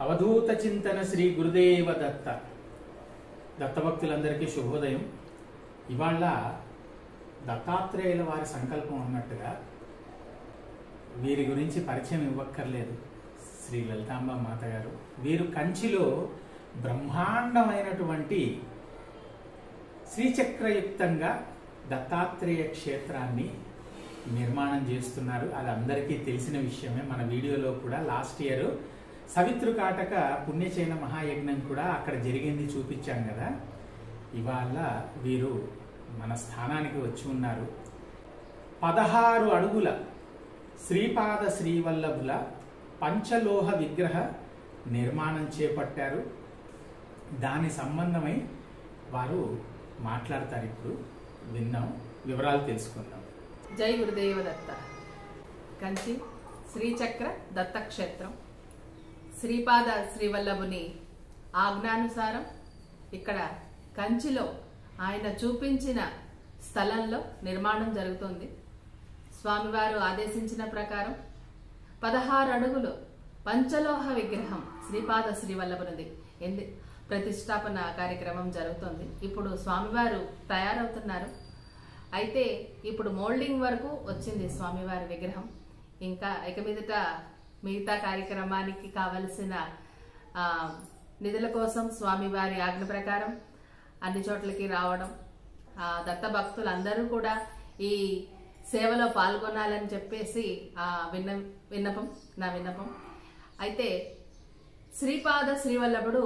అవధూత చింతన శ్రీ గురుదేవ దత్త. దత్తభక్తులందరికీ శుభోదయం. ఇవాళ దత్తాత్రేయుల వారి సంకల్పం అన్నట్టుగా వీరి గురించి పరిచయం ఇవ్వక్కర్లేదు శ్రీ లలితాంబ మాత గారు వీరు కంచిలో బ్రహ్మాండమైనటువంటి శ్రీచక్రయుక్తంగా దత్తాత్రేయ క్షేత్రాన్ని నిర్మాణం చేస్తున్నారు. అది అందరికీ తెలిసిన విషయమే. మన వీడియోలో కూడా లాస్ట్ ఇయర్ సవిత్రు కాటక పుణ్యచైన మహాయజ్ఞం కూడా అక్కడ జరిగింది చూపించాం కదా. ఇవాళ వీరు మన స్థానానికి వచ్చి ఉన్నారు. పదహారు అడుగుల శ్రీపాద శ్రీవల్లభుల పంచలోహ విగ్రహ నిర్మాణం చేపట్టారు. దాని సంబంధమై వారు మాట్లాడతారు ఇప్పుడు. విన్నాం వివరాలు తెలుసుకుందాం. జై గురుదేవ దత్త. కంచి శ్రీచక్ర దత్తక్షేత్రం. శ్రీపాద శ్రీవల్లభుని ఆజ్ఞానుసారం ఇక్కడ కంచిలో ఆయన చూపించిన స్థలంలో నిర్మాణం జరుగుతుంది. స్వామివారు ఆదేశించిన ప్రకారం పదహారు అడుగులు పంచలోహ విగ్రహం శ్రీపాద శ్రీవల్లభునిది. ఎందు ప్రతిష్టాపన కార్యక్రమం జరుగుతుంది. ఇప్పుడు స్వామివారు తయారవుతున్నారు. అయితే ఇప్పుడు మోల్డింగ్ వరకు వచ్చింది స్వామివారి విగ్రహం. ఇంకా ఇక మీదట మిగతా కార్యక్రమానికి కావలసిన నిధుల కోసం స్వామివారి ఆజ్ఞ ప్రకారం అన్ని చోట్లకి రావడం దత్త భక్తులు అందరూ కూడా ఈ సేవలో పాల్గొనాలని చెప్పేసి ఆ విన్న విన్నపం నా విన్నపం. అయితే శ్రీపాద శ్రీవల్లభుడు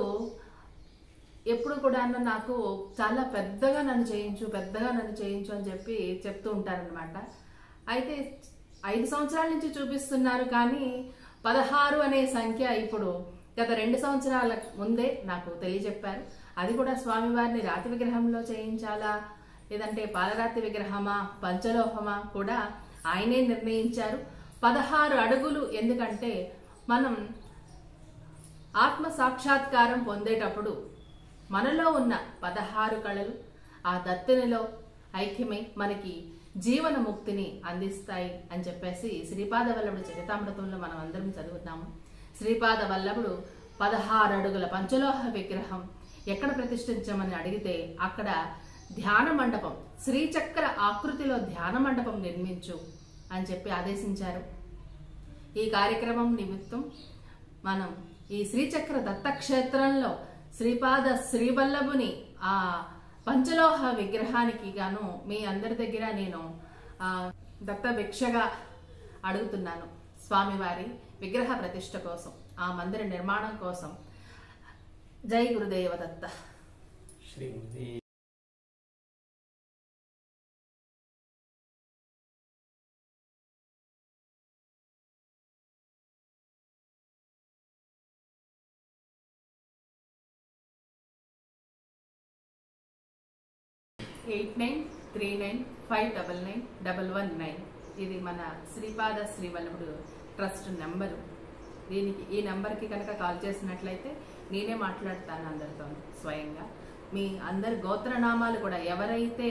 ఎప్పుడు కూడా నాకు చాలా పెద్దగా నన్ను చేయించు పెద్దగా నన్ను చేయించు అని చెప్పి చెప్తూ ఉంటారనమాట అయితే ఐదు సంవత్సరాల నుంచి చూపిస్తున్నారు కానీ పదహారు అనే సంఖ్య ఇప్పుడు గత రెండు సంవత్సరాల ముందే నాకు తెలియజెప్పారు. అది కూడా స్వామివారిని రాతి విగ్రహంలో చేయించాలా? లేదంటే పాలరాతి విగ్రహమా? పంచలోహమా? కూడా ఆయనే నిర్ణయించారు. పదహారు అడుగులు ఎందుకంటే మనం ఆత్మ సాక్షాత్కారం పొందేటప్పుడు మనలో ఉన్న పదహారు కళలు ఆ దత్తునిలో ఐక్యమై మనకి జీవన ముక్తిని అందిస్తాయి అని చెప్పేసి శ్రీపాద వల్లభుడు చరితామృతంలో మనం అందరం చదువుతాము. శ్రీపాద వల్లభుడు పదహారు అడుగుల పంచలోహ విగ్రహం ఎక్కడ ప్రతిష్ఠించమని అడిగితే అక్కడ ధ్యాన మండపం శ్రీచక్ర ఆకృతిలో ధ్యాన మండపం నిర్మించు అని చెప్పి ఆదేశించారు. ఈ కార్యక్రమం నిమిత్తం మనం ఈ శ్రీచక్ర దత్తక్షేత్రంలో శ్రీపాద శ్రీవల్లభుని ఆ పంచలోహ విగ్రహానికి గాను మీ అందరి దగ్గర నేను ఆ దత్త భిక్షగా అడుగుతున్నాను స్వామివారి విగ్రహ ప్రతిష్ట కోసం ఆ మందిర నిర్మాణం కోసం. జై Gurudeva Datta. Shri eight nine three nine five double nine double one nine. ఇది మన శ్రీపాద శ్రీవల్లభుడు ట్రస్ట్ నెంబరు. దీనికి ఈ నెంబర్కి కనుక కాల్ చేసినట్లయితే నేనే మాట్లాడతాను అందరితో స్వయంగా. మీ అందరి గోత్రనామాలు కూడా ఎవరైతే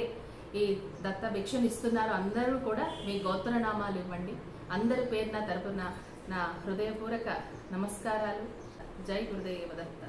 ఈ దత్త భిక్షను ఇస్తున్నారో అందరూ కూడా మీ గోత్రనామాలు ఇవ్వండి. అందరి పేరున తరపున నా హృదయపూర్వక నమస్కారాలు. జై గురుదేవ దత్త.